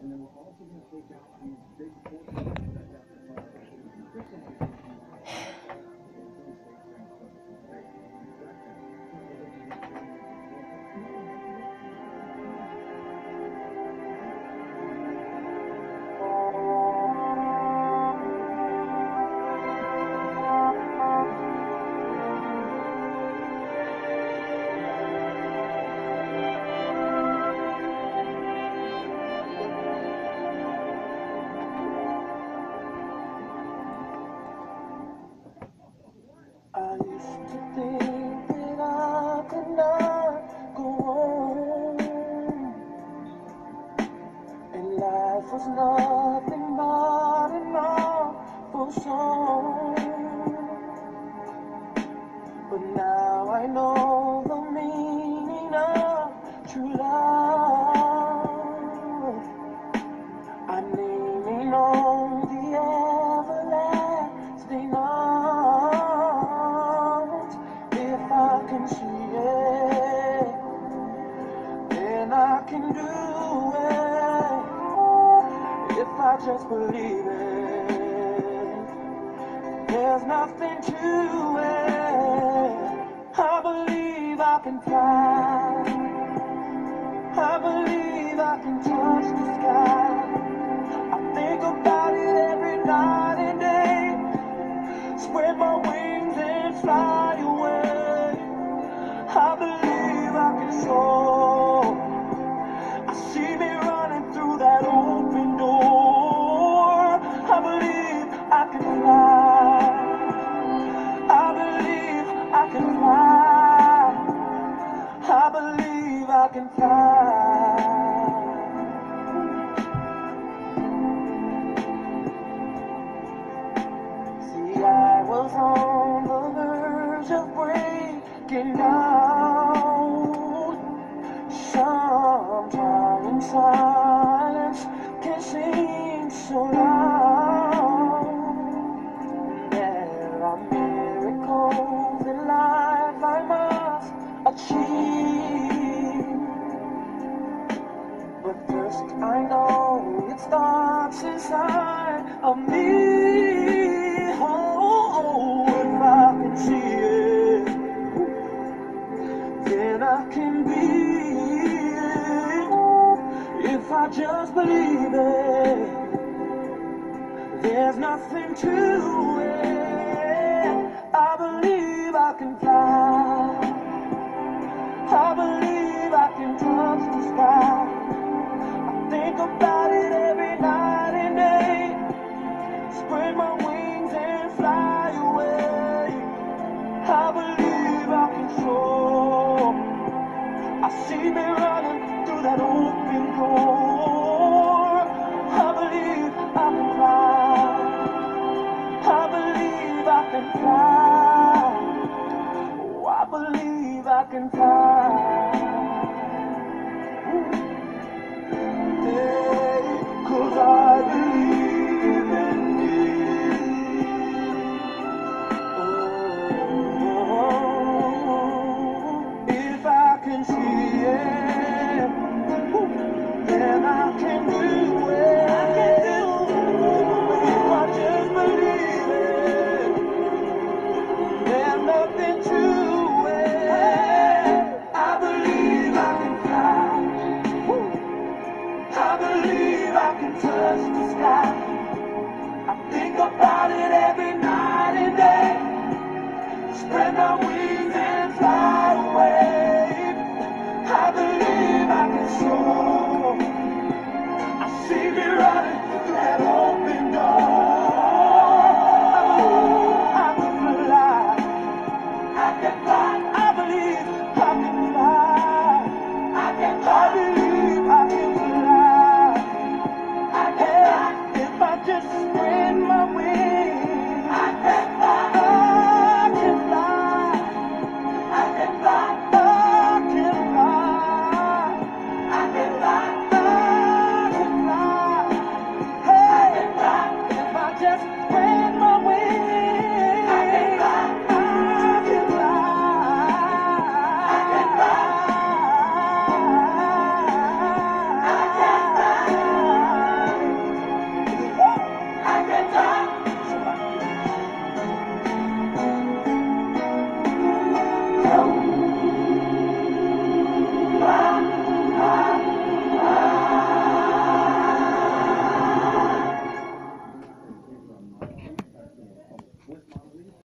I was nothing but an awful song. But now I know the meaning of true love. Believe it, there's nothing to it. I believe I can fly. I believe I can touch the sky. Breaking down. Sometimes silence can seem so loud. There are miracles in life I must achieve. But first I know it starts inside then I can be. If I just believe it, there's nothing to it. I believe I can I see me running through that open door. I believe I can fly. I believe I can fly. Oh, I believe I can fly. If I can see it, I can do it. If I just believe it, there's nothing to it. I believe I can fly. I believe I can touch the sky. I think about it every night and day. Spread my wings